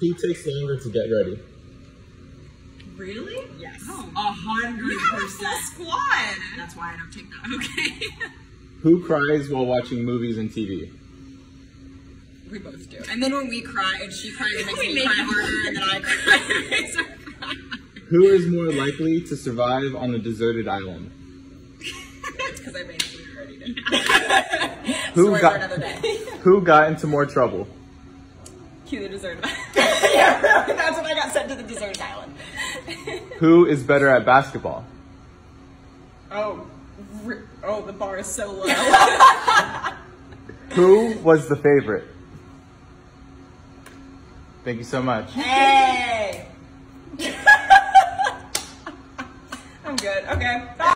Who takes longer to get ready? Really? Yes. Oh. A hundred We have a full percent. squad. That's why I don't take that. Okay. Who cries while watching movies and TV? We both do. And then when we cry and she cries, it makes We me make cry you harder, and then I cry. it makes her cry. Who is more likely to survive on a deserted island? That's Because I made food already. Did. Who got- for another day. Who got into more trouble? Cue the dessert. yeah, that's when I got sent to the dessert island. Who is better at basketball? oh, oh, the bar is so low. Who was the favorite? Thank you so much. hey. I'm good. Okay. Bye.